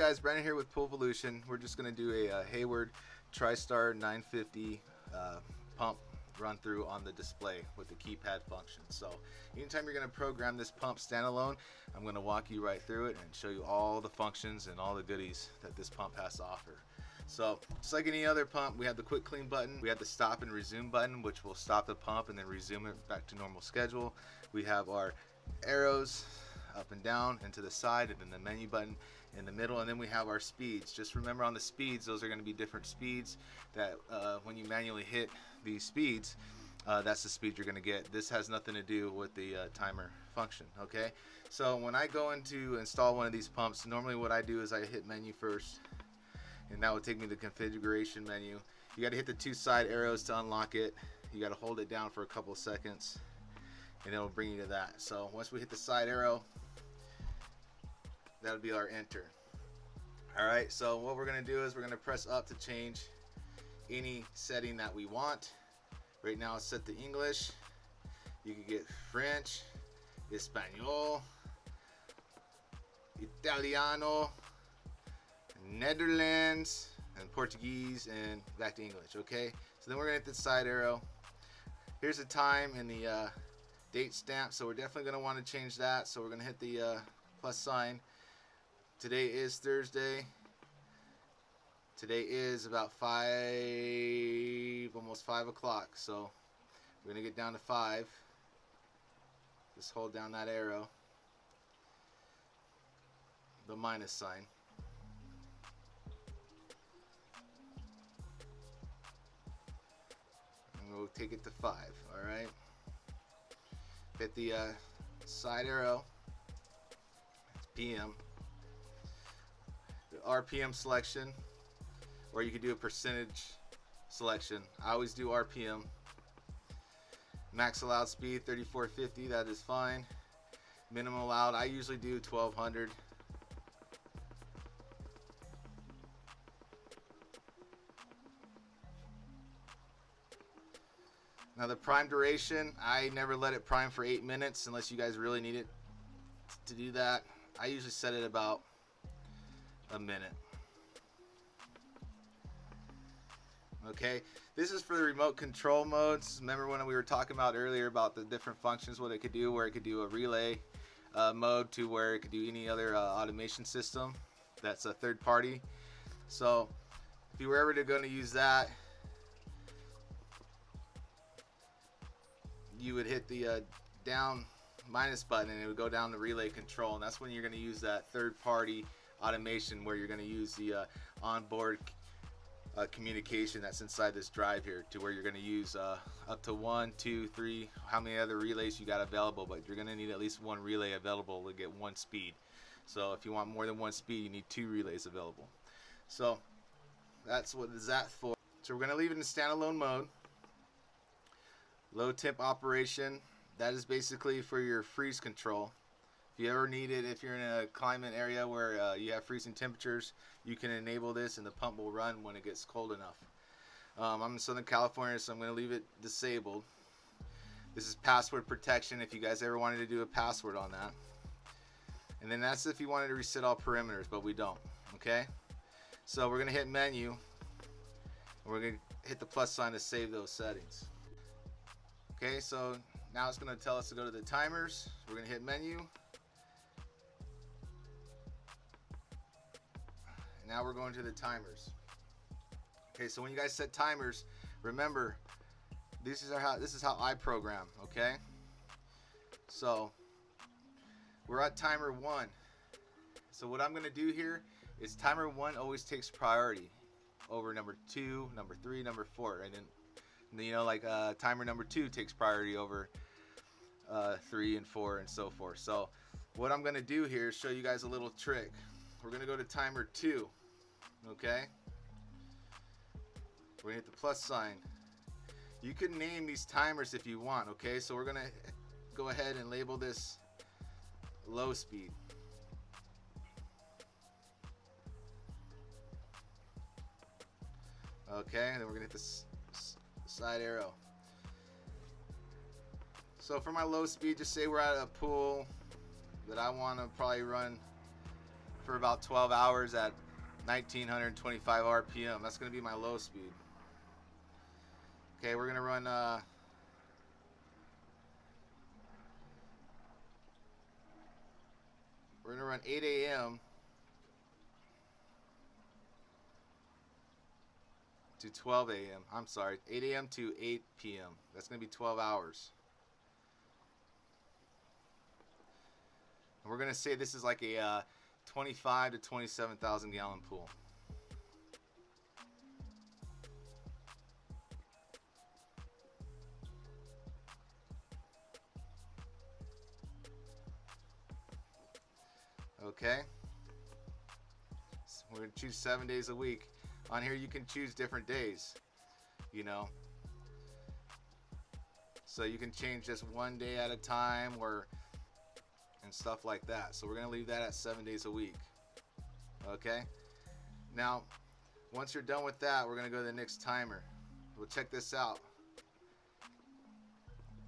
guys? Brandon here with Poolvolution. We're just to do a uh, Hayward TriStar 950 uh, pump run through on the display with the keypad function. So anytime you're to program this pump standalone, I'm to walk you right through it and show you all the functions and all the goodies that this pump has to offer. So just like any other pump, we have the quick clean button, we have the stop and resume button, which will stop the pump and then resume it back to normal schedule. We have our arrows up and down and to the side and then the menu button in the middle and then we have our speeds. Just remember on the speeds those are going to be different speeds that uh, when you manually hit these speeds uh, that's the speed you're going to get. This has nothing to do with the uh, timer function okay? So when I go into install one of these pumps normally what I do is I hit menu first and that will take me to the configuration menu. You got to hit the two side arrows to unlock it. You got to hold it down for a couple seconds and it'll bring you to that. So once we hit the side arrow that'll be our enter. Alright so what we're gonna do is we're gonna press up to change any setting that we want. Right now it's set to English. You can get French Espanol Italiano Netherlands and Portuguese and back to English okay? So then we're gonna hit the side arrow. Here's the time and the uh, date stamp so we're definitely going to want to change that. So we're going to hit the uh, plus sign today is Thursday. Today is about five almost five o'clock so we're gonna get down to five. Just hold down that arrow. The minus sign. And we'll take it to five alright hit the uh, side arrow. It's PM RPM selection or you could do a percentage selection. I always do RPM max allowed speed 3450 that is fine. Minimum allowed I usually do 1200 Now the prime duration, I never let it prime for eight minutes unless you guys really need it to do that. I usually set it about a minute. Okay, this is for the remote control modes. Remember when we were talking about earlier about the different functions, what it could do, where it could do a relay uh, mode to where it could do any other uh, automation system that's a third party. So if you were ever going to use that, you would hit the uh, down minus button and it would go down the relay control and that's when you're going to use that third party automation where you're going to use the uh, onboard uh, communication that's inside this drive here to where you're going to use uh, up to one two three how many other relays you got available but you're going to need at least one relay available to get one speed. So if you want more than one speed you need two relays available. So that's what is that for. So we're going to leave it in standalone mode. Low temp operation that is basically for your freeze control you ever need it if you're in a climate area where uh, you have freezing temperatures you can enable this and the pump will run when it gets cold enough. Um, I'm in Southern California so I'm going to leave it disabled. This is password protection if you guys ever wanted to do a password on that. And then that's if you wanted to reset all perimeters but we don't okay? So we're gonna hit menu. And we're gonna hit the plus sign to save those settings. Okay, so now it's going to tell us to go to the timers. We're going to hit menu. Now we're going to the timers. Okay, so when you guys set timers, remember this is how this is how I program, okay? So we're at timer one. So what I'm gonna do here is timer one always takes priority over number two, number three, number four. And then you know like uh, timer number two takes priority over uh, three and four and so forth so what I'm gonna do here is show you guys a little trick we're gonna go to timer two okay? We're gonna hit the plus sign. You can name these timers if you want okay? So we're gonna go ahead and label this low speed. Okay then we're gonna hit this side arrow. So for my low speed, just say we're at a pool that I want to probably run for about 12 hours at 1925 RPM. That's going to be my low speed. Okay, we're going to run uh, we're going to run 8 a.m. to 12 a.m. I'm sorry, 8 a.m. to 8 p.m. That's going to be 12 hours. And we're going to say this is like a uh, 25 to 27,000 gallon pool. Okay. So we're to choose seven days a week. On here you can choose different days, you know. So you can change just one day at a time or and stuff like that. So we're going to leave that at seven days a week. Okay. Now, once you're done with that, we're going to go to the next timer. We'll check this out.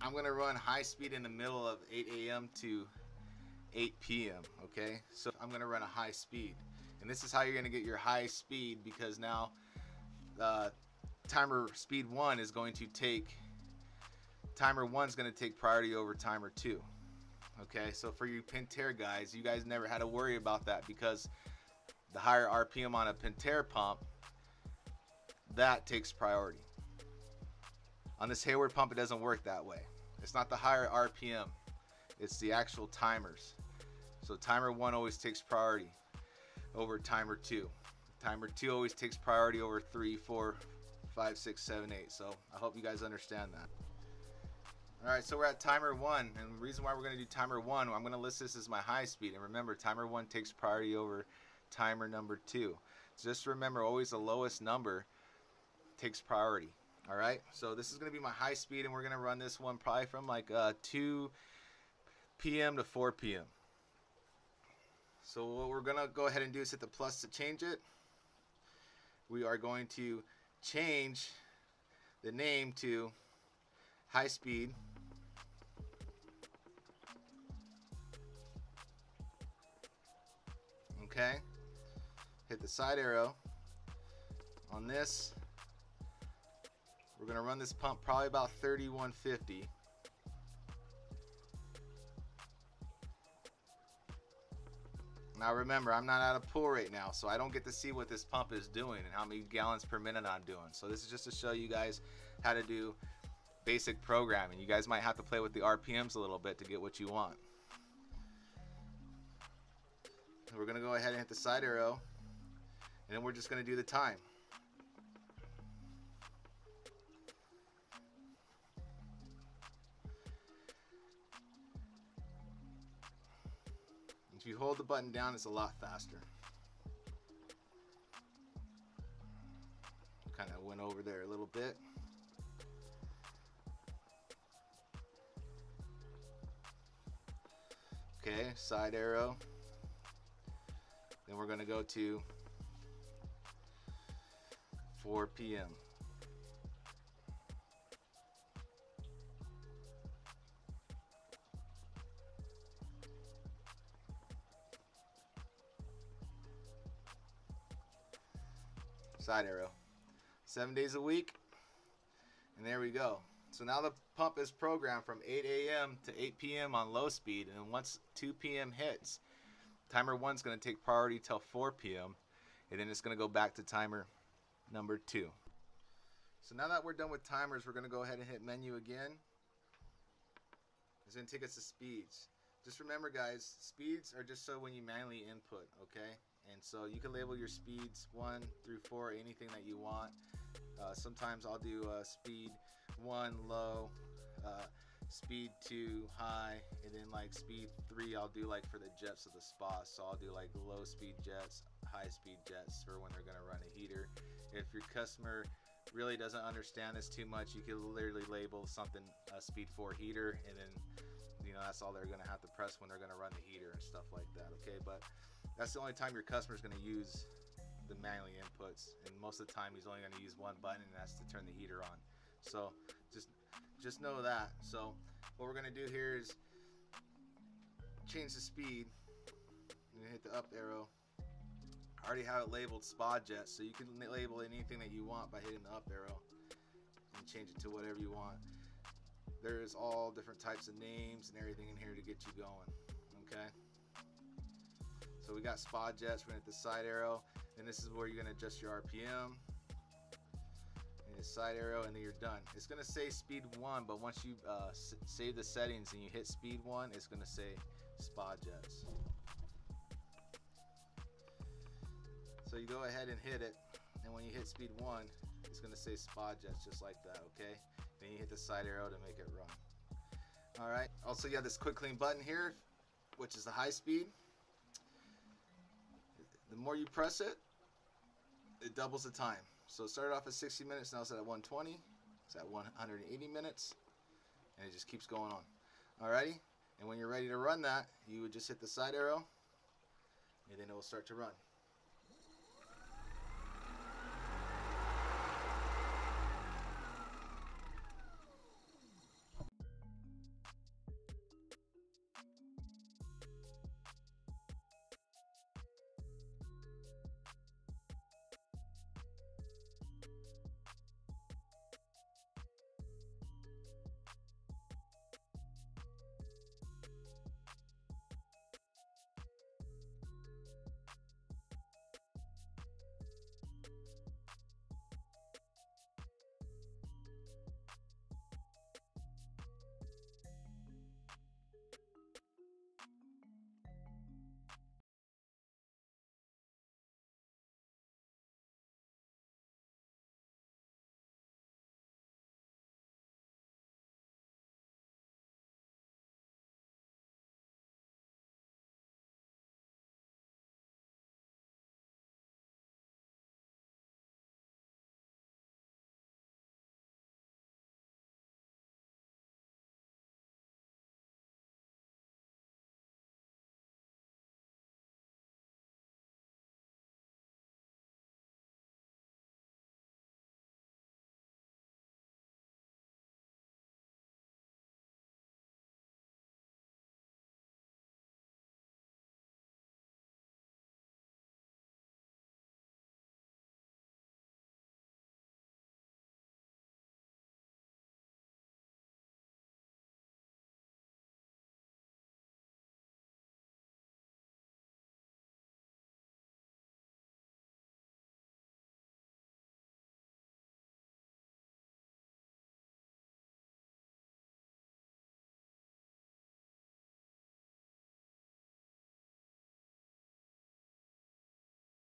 I'm going to run high speed in the middle of 8 a.m. to 8 p.m. Okay. So I'm going to run a high speed. And this is how you're going to get your high speed because now uh, timer speed 1 is going to take timer 1 is going to take priority over timer 2 okay? So for you Pentair guys you guys never had to worry about that because the higher RPM on a Pentair pump that takes priority. On this Hayward pump it doesn't work that way. It's not the higher RPM it's the actual timers. So timer 1 always takes priority over timer 2 timer 2 always takes priority over 3 4 5 6 7 8 so I hope you guys understand that Alright, so we're at timer 1, and the reason why we're going to do timer 1, I'm going to list this as my high speed, and remember, timer 1 takes priority over timer number 2. So just remember, always the lowest number takes priority. Alright, so this is going to be my high speed, and we're going to run this one probably from like uh, 2 p.m. to 4 p.m. So what we're going to go ahead and do is hit the plus to change it. We are going to change the name to high speed okay hit the side arrow on this we're gonna run this pump probably about 3150 Now remember, I'm not out of pool right now, so I don't get to see what this pump is doing and how many gallons per minute I'm doing. So this is just to show you guys how to do basic programming. You guys might have to play with the RPMs a little bit to get what you want. We're going to go ahead and hit the side arrow and then we're just going to do the time. If you hold the button down, it's a lot faster. Kind of went over there a little bit. Okay, side arrow. Then we're going to go to 4 p.m. Side arrow. Seven days a week. And there we go. So now the pump is programmed from 8 a.m. to 8 p.m. on low speed, and once 2 p.m. hits, timer one is going to take priority till 4 p.m. and then it's going to go back to timer number two. So now that we're done with timers, we're going to go ahead and hit menu again. It's to take us to speeds. Just remember guys, speeds are just so when you manually input, okay? And so you can label your speeds 1 through 4, anything that you want. Uh, sometimes I'll do uh, speed 1 low, uh, speed 2 high, and then like speed 3 I'll do like for the jets of the spa. So I'll do like low speed jets, high speed jets for when they're going to run a heater. If your customer really doesn't understand this too much, you can literally label something a speed 4 heater and then you know that's all they're going to have to press when they're going to run the heater and stuff like that okay but that's the only time your customer is going to use the manually inputs and most of the time he's only going to use one button and that's to turn the heater on so just just know that so what we're going to do here is change the speed and hit the up arrow I already have it labeled Spa Jet, so you can label anything that you want by hitting the up arrow and change it to whatever you want. There's all different types of names and everything in here to get you going. Okay. So we got Spa Jets. We're gonna hit the side arrow, and this is where you're gonna adjust your RPM. And side arrow, and then you're done. It's gonna say speed one, but once you uh, save the settings and you hit speed one, it's gonna say Spa Jets. So you go ahead and hit it, and when you hit speed one, it's gonna say Spa Jets just like that, okay? Then you hit the side arrow to make it run. All right, also you have this quick clean button here, which is the high speed. The more you press it, it doubles the time. So it started off at 60 minutes, now it's at 120, it's at 180 minutes, and it just keeps going on. Alrighty, and when you're ready to run that, you would just hit the side arrow, and then it will start to run.